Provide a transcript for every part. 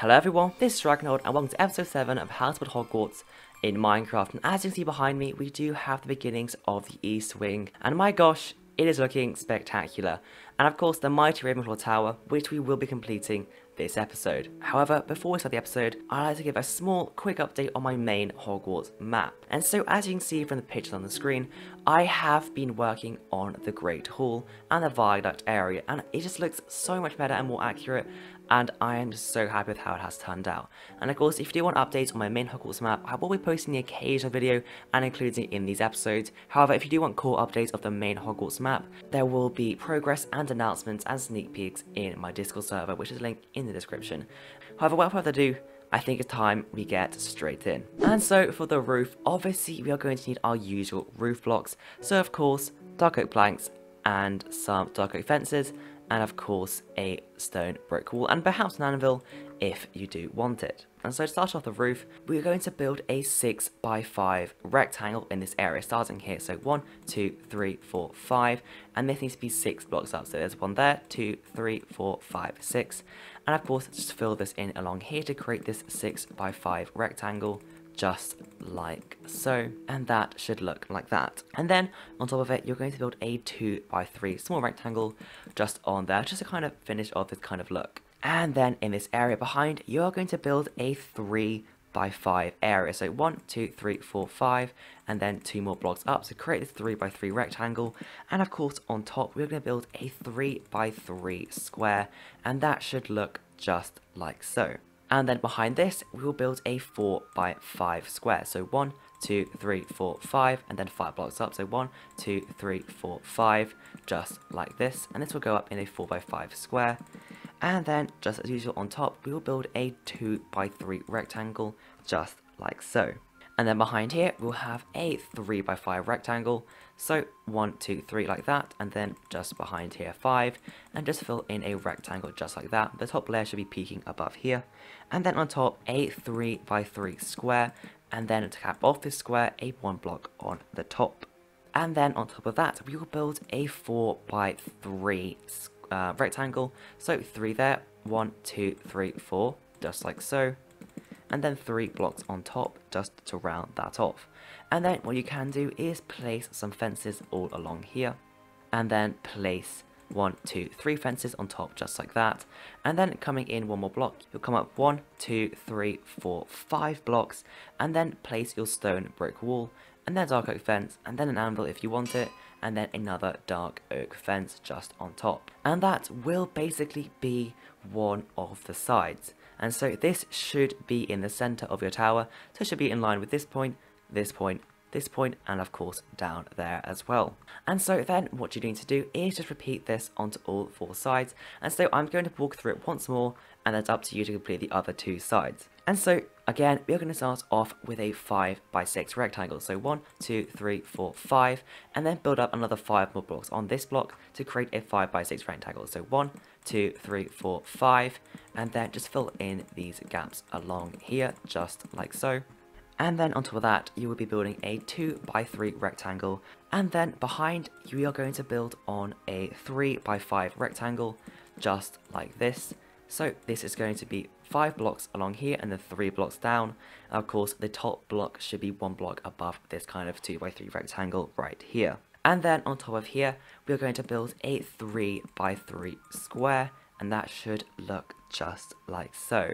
Hello everyone, this is Dragonod and welcome to episode 7 of How to Build Hogwarts in Minecraft. And as you can see behind me, we do have the beginnings of the East Wing. And my gosh, it is looking spectacular. And of course, the mighty Ravenclaw Tower, which we will be completing this episode. However, before we start the episode, I'd like to give a small, quick update on my main Hogwarts map. And so, as you can see from the pictures on the screen, I have been working on the Great Hall and the Viaduct area, and it just looks so much better and more accurate and I am just so happy with how it has turned out. And of course, if you do want updates on my main Hogwarts map, I will be posting the occasional video and including it in these episodes. However, if you do want core updates of the main Hogwarts map, there will be progress and announcements and sneak peeks in my Discord server, which is linked in the description. However, without further ado, I think it's time we get straight in. And so for the roof, obviously we are going to need our usual roof blocks. So of course, dark oak planks and some dark oak fences and of course a stone brick wall and perhaps an anvil if you do want it. And so to start off the roof, we're going to build a 6 by 5 rectangle in this area, starting here. So 1, 2, 3, 4, 5, and this needs to be 6 blocks up. So there's one there, 2, 3, 4, 5, 6. And of course, just fill this in along here to create this 6 by 5 rectangle just like so and that should look like that. And then on top of it you're going to build a 2 by 3 small rectangle just on there just to kind of finish off this kind of look. And then in this area behind you're going to build a 3 by 5 area. So one, two, three, four, five, and then two more blocks up so create this 3 by 3 rectangle. And of course on top we're going to build a 3 by 3 square and that should look just like so and then behind this, we will build a 4 by 5 square. So 1, 2, 3, 4, 5, and then 5 blocks up. So 1, 2, 3, 4, 5, just like this. And this will go up in a 4 by 5 square. And then, just as usual on top, we will build a 2 by 3 rectangle, just like so. And then behind here, we'll have a 3 by 5 rectangle. So 1, 2, 3 like that, and then just behind here 5, and just fill in a rectangle just like that. The top layer should be peeking above here. And then on top, a 3 by 3 square, and then to cap off this square, a 1 block on the top. And then on top of that, we will build a 4 by 3 uh, rectangle. So 3 there, 1, 2, 3, 4, just like so and then three blocks on top just to round that off. And then what you can do is place some fences all along here and then place one, two, three fences on top just like that. And then coming in one more block, you'll come up one, two, three, four, five blocks and then place your stone brick wall and then dark oak fence and then an anvil if you want it and then another dark oak fence just on top. And that will basically be one of the sides. And so this should be in the center of your tower. So it should be in line with this point, this point, this point, and of course down there as well. And so then what you need to do is just repeat this onto all four sides. And so I'm going to walk through it once more, and it's up to you to complete the other two sides. And so again, we're going to start off with a 5 by 6 rectangle. So 1, 2, 3, 4, 5, and then build up another 5 more blocks on this block to create a 5 by 6 rectangle. So 1, two, three, four, five, and then just fill in these gaps along here, just like so. And then on top of that, you will be building a 2 by 3 rectangle. And then behind, you are going to build on a 3 by 5 rectangle, just like this. So this is going to be 5 blocks along here and then 3 blocks down. And of course, the top block should be 1 block above this kind of 2 by 3 rectangle right here. And then on top of here, we're going to build a 3 by 3 square, and that should look just like so.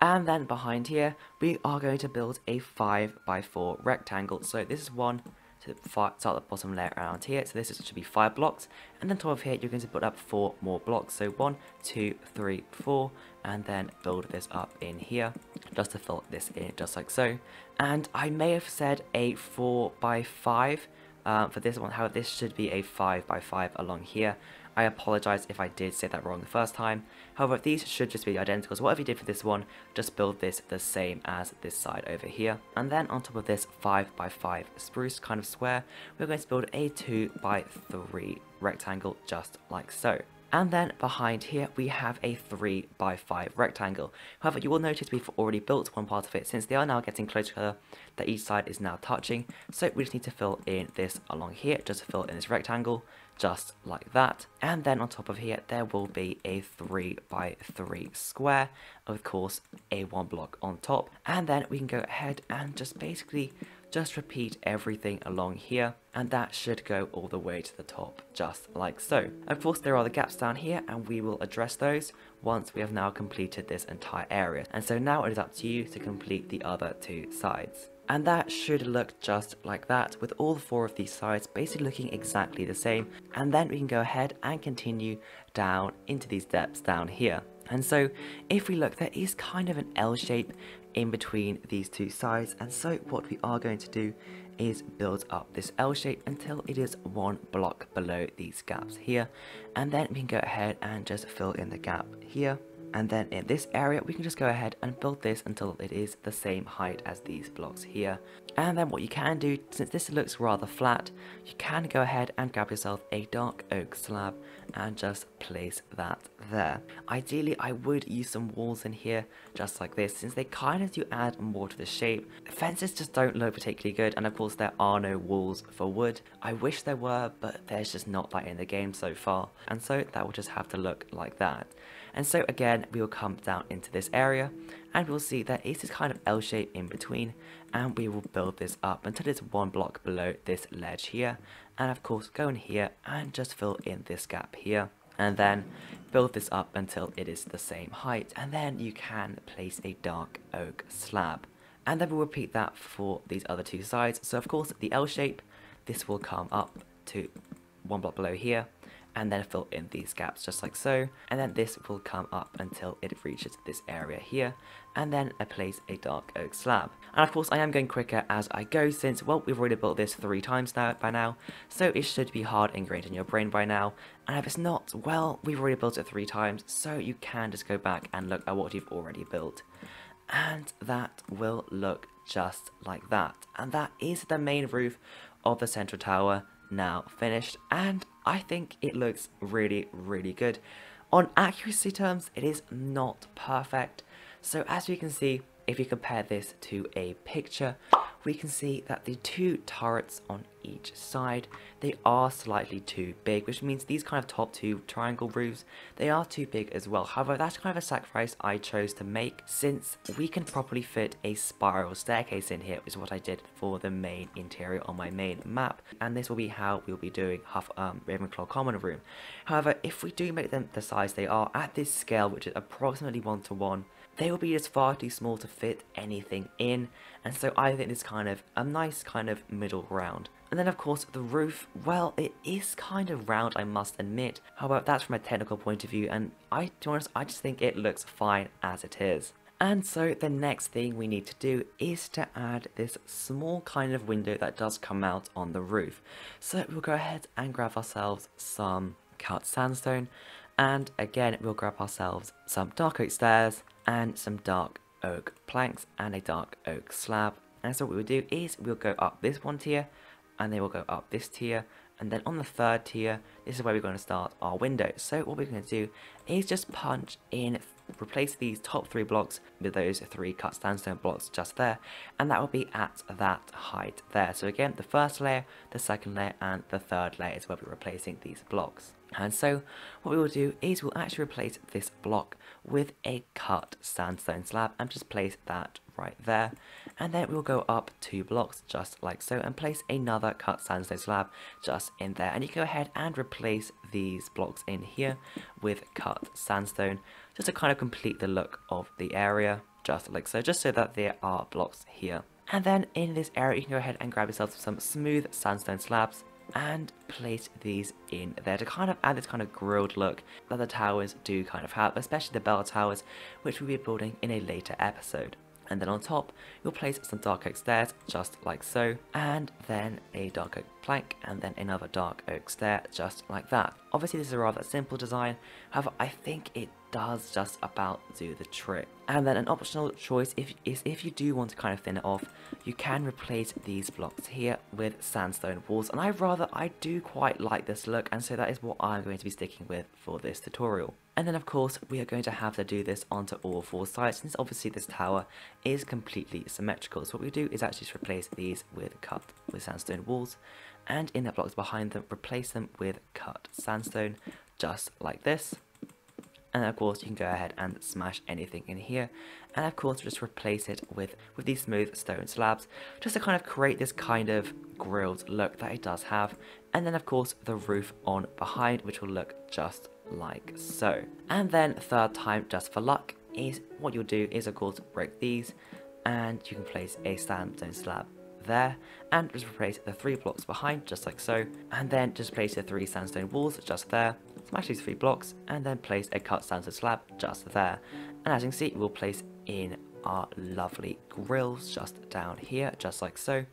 And then behind here, we are going to build a 5 by 4 rectangle. So this is one to start the bottom layer around here. So this is, should be 5 blocks. And then top of here, you're going to put up 4 more blocks. So one, two, three, four, and then build this up in here. Just to fill this in, just like so. And I may have said a 4 by 5 um, for this one. However, this should be a 5 by 5 along here. I apologize if I did say that wrong the first time. However, these should just be identical. So whatever you did for this one, just build this the same as this side over here. And then on top of this 5 by 5 spruce kind of square, we're going to build a 2 by 3 rectangle just like so. And then behind here, we have a 3 by 5 rectangle. However, you will notice we've already built one part of it since they are now getting close together, that each side is now touching. So we just need to fill in this along here, just to fill in this rectangle, just like that. And then on top of here, there will be a 3 by 3 square, of course, a one block on top. And then we can go ahead and just basically just repeat everything along here and that should go all the way to the top just like so. Of course there are the gaps down here and we will address those once we have now completed this entire area and so now it is up to you to complete the other two sides. And that should look just like that with all four of these sides basically looking exactly the same. And then we can go ahead and continue down into these depths down here. And so if we look there is kind of an L shape in between these two sides. And so what we are going to do is build up this L shape until it is one block below these gaps here. And then we can go ahead and just fill in the gap here and then in this area we can just go ahead and build this until it is the same height as these blocks here. And then what you can do since this looks rather flat you can go ahead and grab yourself a dark oak slab and just place that there. Ideally I would use some walls in here just like this since they kind of do add more to the shape. Fences just don't look particularly good and of course there are no walls for wood. I wish there were but there's just not that in the game so far. And so that will just have to look like that and so again, we will come down into this area and we'll see that it's this kind of L shape in between and we will build this up until it's one block below this ledge here. And of course, go in here and just fill in this gap here and then build this up until it is the same height and then you can place a dark oak slab and then we'll repeat that for these other two sides so of course the L shape this will come up to one block below here and then fill in these gaps just like so. And then this will come up until it reaches this area here and then I place a dark oak slab. And of course I am going quicker as I go since well we've already built this three times now by now so it should be hard ingrained in your brain by now. And if it's not well we've already built it three times so you can just go back and look at what you've already built. And that will look just like that. And that is the main roof of the central tower now finished and I think it looks really really good. On accuracy terms it is not perfect so as we can see if you compare this to a picture we can see that the two turrets on each side, they are slightly too big, which means these kind of top two triangle roofs, they are too big as well. However, that's kind of a sacrifice I chose to make since we can properly fit a spiral staircase in here, is what I did for the main interior on my main map. And this will be how we'll be doing Huff um, Ravenclaw Common Room. However, if we do make them the size they are at this scale, which is approximately one to one, they will be just far too small to fit anything in and so I think it's kind of a nice kind of middle ground. And then of course the roof, well it is kind of round I must admit, however that's from a technical point of view and I, to be honest, I just think it looks fine as it is. And so the next thing we need to do is to add this small kind of window that does come out on the roof. So we'll go ahead and grab ourselves some cut sandstone and again we'll grab ourselves some dark oak stairs and some dark oak planks and a dark oak slab. And so what we'll do is we'll go up this one tier and then we'll go up this tier and then on the third tier this is where we're going to start our window. So what we're going to do is just punch in replace these top three blocks with those three cut sandstone blocks just there and that will be at that height there. So again the first layer the second layer and the third layer is where we're replacing these blocks. And so what we will do is we'll actually replace this block with a cut sandstone slab and just place that right there and then we'll go up two blocks just like so and place another cut sandstone slab just in there and you go ahead and replace these blocks in here with cut sandstone just to kind of complete the look of the area just like so just so that there are blocks here and then in this area you can go ahead and grab yourself some smooth sandstone slabs and place these in there to kind of add this kind of grilled look that the towers do kind of have, especially the bell towers, which we'll be building in a later episode. And then on top, you'll place some dark oak stairs, just like so, and then a dark oak plank, and then another dark oak stair, just like that. Obviously this is a rather simple design, however I think it does just about do the trick. And then an optional choice if, is if you do want to kind of thin it off, you can replace these blocks here with sandstone walls. And I rather, I do quite like this look, and so that is what I'm going to be sticking with for this tutorial. And then of course, we are going to have to do this onto all four sides, since obviously this tower is completely symmetrical. So what we do is actually just replace these with cut with sandstone walls, and in the blocks behind them, replace them with cut sandstone, just like this and of course you can go ahead and smash anything in here. And of course just replace it with with these smooth stone slabs just to kind of create this kind of grilled look that it does have. And then of course the roof on behind which will look just like so. And then third time just for luck is what you'll do is of course break these. And you can place a sandstone slab there. And just replace the three blocks behind just like so. And then just place the three sandstone walls just there smash these three blocks and then place a cut sandstone slab just there. And as you can see we'll place in our lovely grills just down here just like so.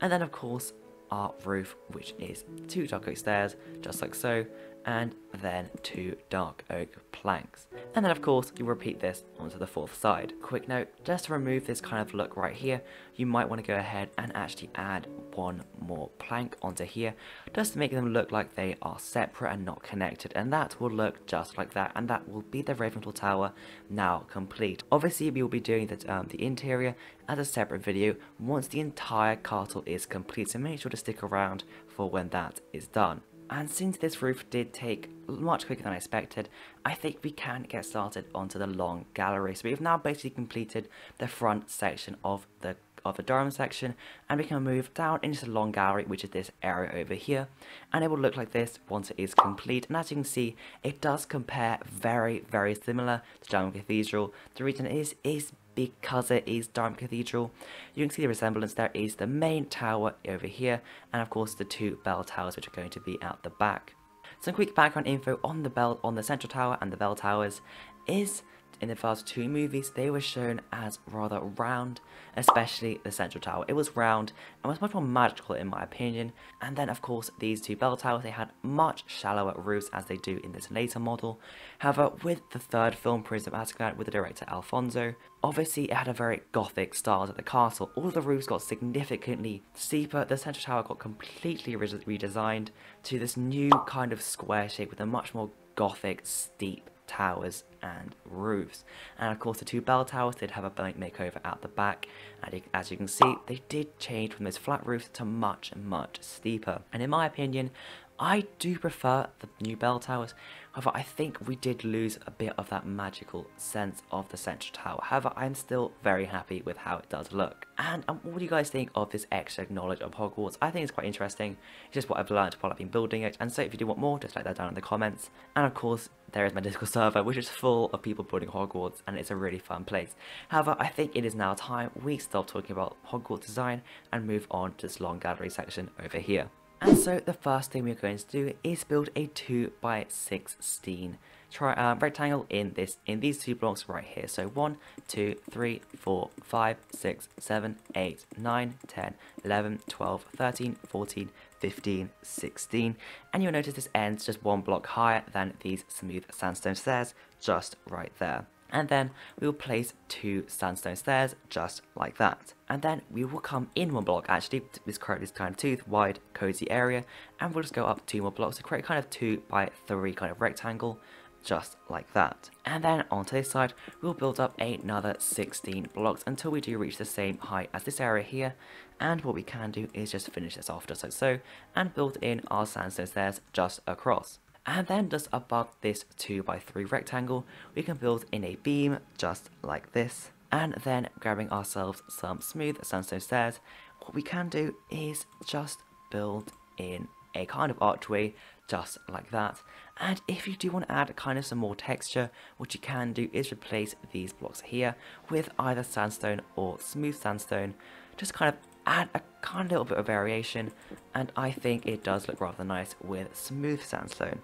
And then of course our roof which is two dark oak stairs just like so and then two dark oak planks. And then of course you repeat this onto the fourth side. Quick note, just to remove this kind of look right here, you might want to go ahead and actually add one more plank onto here, just to make them look like they are separate and not connected, and that will look just like that, and that will be the Ravenclaw Tower now complete. Obviously we will be doing the, um, the interior as a separate video once the entire castle is complete, so make sure to stick around for when that is done. And since this roof did take much quicker than I expected, I think we can get started onto the long gallery. So we've now basically completed the front section of the of the Durham section and we can move down into the long gallery which is this area over here. And it will look like this once it is complete. And as you can see it does compare very very similar to Durham Cathedral. The reason is is because it is Durham Cathedral. You can see the resemblance there is the main tower over here and of course the two bell towers which are going to be at the back. Some quick background info on the bell on the central tower and the bell towers is in the first two movies, they were shown as rather round, especially the central tower. It was round and was much more magical in my opinion. And then of course, these two bell towers, they had much shallower roofs as they do in this later model. However, with the third film, of Azkaban, with the director Alfonso, obviously it had a very gothic style to the castle. All the roofs got significantly steeper, the central tower got completely re redesigned to this new kind of square shape with a much more gothic, steep towers and roofs. And of course the two bell towers did have a blank makeover at the back and as you can see they did change from those flat roofs to much much steeper. And in my opinion I do prefer the new bell towers However, I think we did lose a bit of that magical sense of the central tower. However, I'm still very happy with how it does look. And um, what do you guys think of this extra knowledge of Hogwarts? I think it's quite interesting. It's just what I've learned while I've been building it. And so if you do want more, just let that down in the comments. And of course, there is my Discord server, which is full of people building Hogwarts, and it's a really fun place. However, I think it is now time we stop talking about Hogwarts design and move on to this long gallery section over here. And so the first thing we're going to do is build a 2 by 16 try uh, rectangle in this in these two blocks right here. So 1, 2, 3, 4, 5, 6, 7, 8, 9, 10, 11, 12, 13, 14, 15, 16. And you'll notice this ends just one block higher than these smooth sandstone stairs just right there and then we will place two sandstone stairs just like that. And then we will come in one block actually this create this kind of tooth wide cozy area and we'll just go up two more blocks to create kind of two by three kind of rectangle just like that. And then onto this side, we'll build up another 16 blocks until we do reach the same height as this area here. And what we can do is just finish this off just like so, and build in our sandstone stairs just across. And then just above this 2x3 rectangle, we can build in a beam just like this. And then grabbing ourselves some smooth sandstone stairs, what we can do is just build in a kind of archway just like that. And if you do want to add kind of some more texture, what you can do is replace these blocks here with either sandstone or smooth sandstone. Just kind of add a kind of little bit of variation and I think it does look rather nice with smooth sandstone.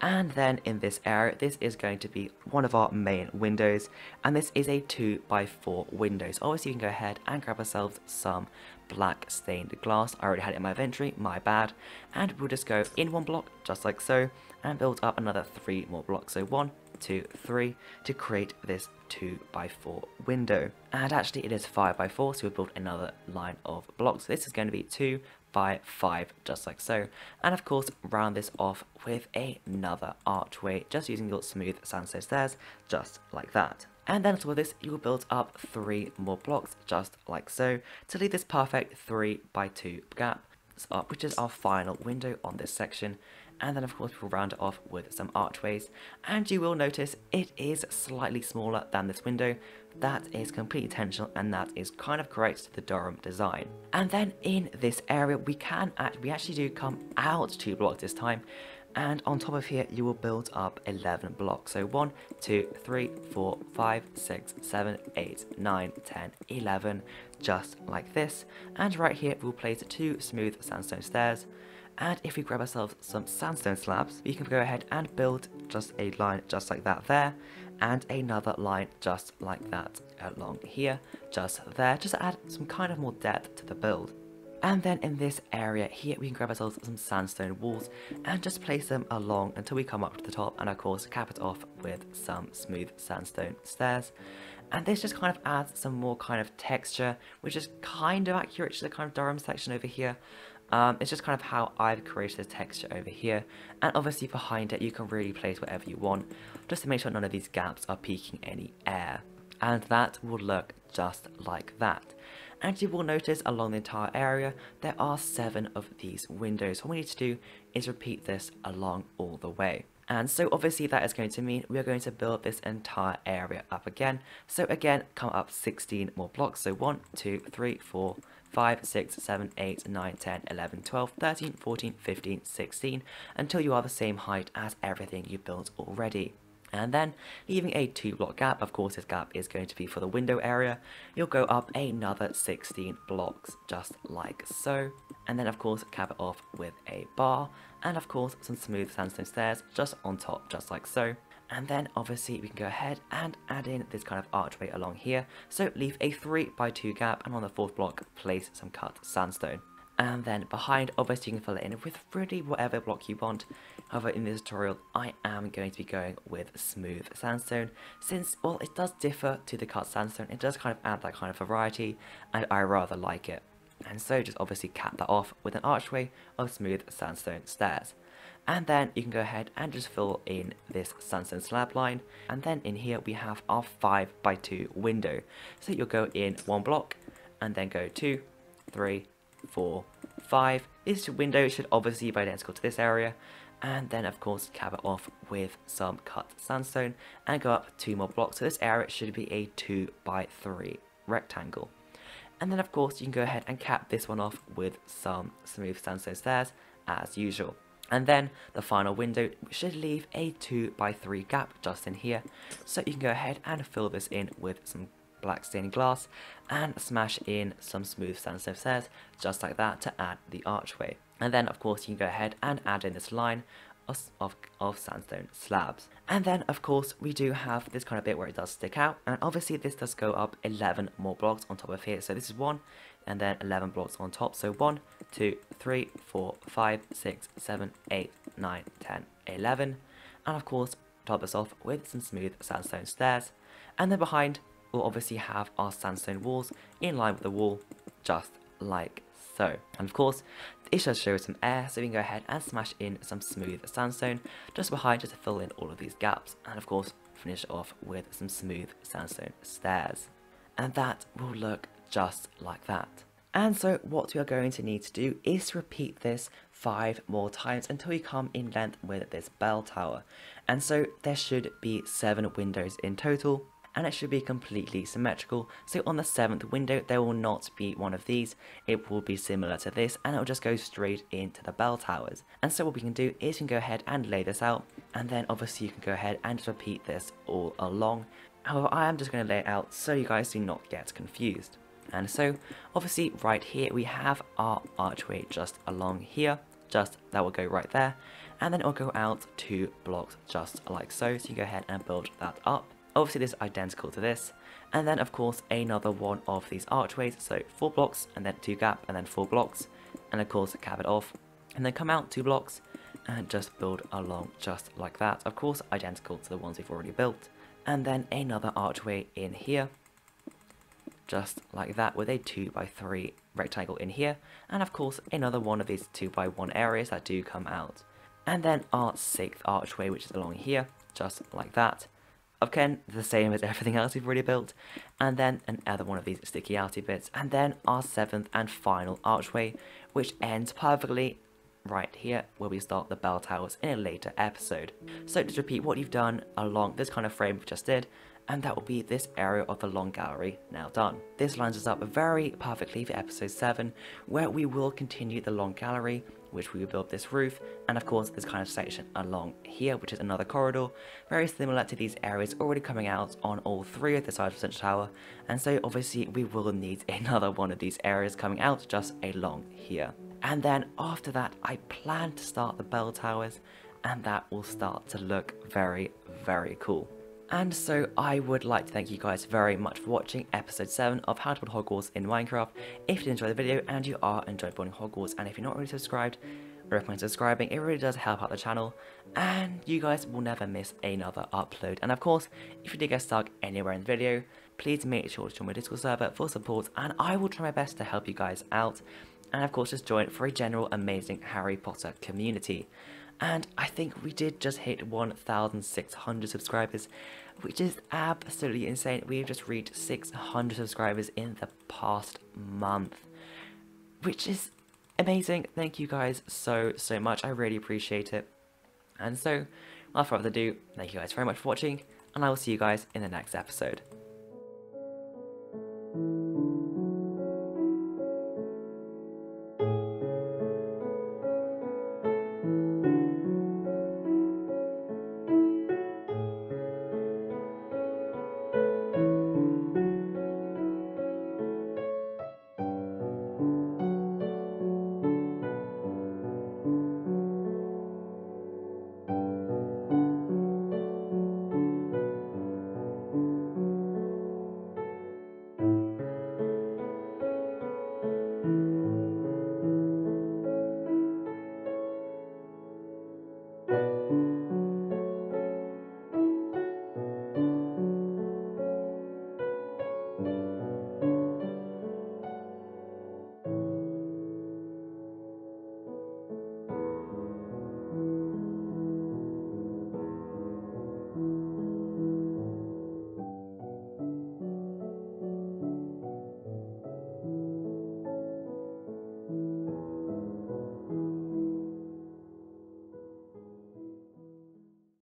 And then in this area, this is going to be one of our main windows. And this is a 2 by 4 windows. Obviously, you can go ahead and grab ourselves some black stained glass. I already had it in my inventory, my bad. And we'll just go in one block, just like so, and build up another three more blocks. So one, two, three to create this 2 by 4 window. And actually it is 5 by 4 so we'll build another line of blocks. This is going to be 2 by 5 just like so. And of course round this off with another archway just using your smooth sandstone stairs just like that. And then for this, you will build up three more blocks, just like so, to leave this perfect 3 by 2 gap, which is our final window on this section and then of course we'll round it off with some archways. And you will notice it is slightly smaller than this window. That is completely intentional and that is kind of correct to the Durham design. And then in this area we can act we actually do come out two blocks this time. And on top of here you will build up 11 blocks. So 1 2 3 4 5 6 7 8 9 10 11 just like this. And right here we'll place two smooth sandstone stairs and if we grab ourselves some sandstone slabs, we can go ahead and build just a line just like that there, and another line just like that along here, just there, just to add some kind of more depth to the build. And then in this area here, we can grab ourselves some sandstone walls and just place them along until we come up to the top and of course cap it off with some smooth sandstone stairs. And this just kind of adds some more kind of texture, which is kind of accurate to the kind of Durham section over here. Um, it's just kind of how I've created the texture over here. And obviously behind it, you can really place whatever you want, just to make sure none of these gaps are peeking any air. And that will look just like that. And you will notice along the entire area, there are seven of these windows. What we need to do is repeat this along all the way. And so obviously that is going to mean we are going to build this entire area up again. So again, come up 16 more blocks. So 1, 2, 3, 4, 5, 6, 7, 8, 9, 10, 11, 12, 13, 14, 15, 16 until you are the same height as everything you built already. And then, leaving a 2 block gap, of course this gap is going to be for the window area, you'll go up another 16 blocks, just like so. And then of course cap it off with a bar, and of course some smooth sandstone stairs just on top, just like so. And then obviously we can go ahead and add in this kind of archway along here. So leave a 3 by 2 gap and on the fourth block place some cut sandstone. And then behind obviously you can fill it in with really whatever block you want. However in this tutorial I am going to be going with smooth sandstone since well it does differ to the cut sandstone. It does kind of add that kind of variety and I rather like it. And so just obviously cap that off with an archway of smooth sandstone stairs. And then you can go ahead and just fill in this sandstone slab line. And then in here we have our 5 by 2 window. So you'll go in one block and then go two, three, four, five. This window should obviously be identical to this area. And then of course cap it off with some cut sandstone and go up two more blocks. So this area should be a 2 by 3 rectangle. And then of course you can go ahead and cap this one off with some smooth sandstone stairs as usual. And then the final window should leave a 2 by 3 gap just in here. So you can go ahead and fill this in with some black stained glass and smash in some smooth sandstone stairs just like that to add the archway. And then of course you can go ahead and add in this line of, of, sandstone slabs. And then of course we do have this kind of bit where it does stick out and obviously this does go up 11 more blocks on top of here. So this is one and then 11 blocks on top. So 1, 2, 3, 4, 5, 6, 7, 8, 9, 10, 11. And of course, top this off with some smooth sandstone stairs. And then behind, we'll obviously have our sandstone walls in line with the wall, just like so. And of course, it should show some air, so we can go ahead and smash in some smooth sandstone just behind just to fill in all of these gaps. And of course, finish off with some smooth sandstone stairs. And that will look just like that. And so what we are going to need to do is repeat this five more times until we come in length with this bell tower. And so there should be seven windows in total and it should be completely symmetrical. So on the seventh window, there will not be one of these. It will be similar to this and it will just go straight into the bell towers. And so what we can do is we can go ahead and lay this out and then obviously you can go ahead and repeat this all along. However, I am just going to lay it out so you guys do not get confused. And so obviously right here we have our archway just along here, just that will go right there. And then it will go out two blocks just like so. So you go ahead and build that up. Obviously this is identical to this. And then of course another one of these archways. So four blocks and then two gap and then four blocks. And of course cap it off. And then come out two blocks and just build along just like that. Of course, identical to the ones we've already built. And then another archway in here, just like that with a 2x3 rectangle in here. And of course, another one of these 2x1 areas that do come out. And then our sixth archway, which is along here, just like that. Again, the same as everything else we've already built. And then another one of these sticky outy bits. And then our seventh and final archway, which ends perfectly right here where we start the bell towers in a later episode. So to repeat what you've done along this kind of frame we just did, and that will be this area of the long gallery now done. This lines us up very perfectly for episode 7, where we will continue the long gallery, which we will build this roof, and of course this kind of section along here, which is another corridor, very similar to these areas already coming out on all three of the sides of Central Tower, and so obviously we will need another one of these areas coming out just along here. And then after that, I plan to start the bell towers, and that will start to look very, very cool. And so I would like to thank you guys very much for watching episode 7 of How to Build Hogwarts in Minecraft. If you did enjoy the video and you are enjoying building Hogwarts and if you're not already subscribed, I recommend subscribing, it really does help out the channel and you guys will never miss another upload. And of course, if you did get stuck anywhere in the video, please make sure to join my Discord server for support and I will try my best to help you guys out. And of course just join for a general amazing Harry Potter community and I think we did just hit 1,600 subscribers, which is absolutely insane. We've just reached 600 subscribers in the past month, which is amazing. Thank you guys so, so much. I really appreciate it. And so, without further ado, thank you guys very much for watching, and I will see you guys in the next episode.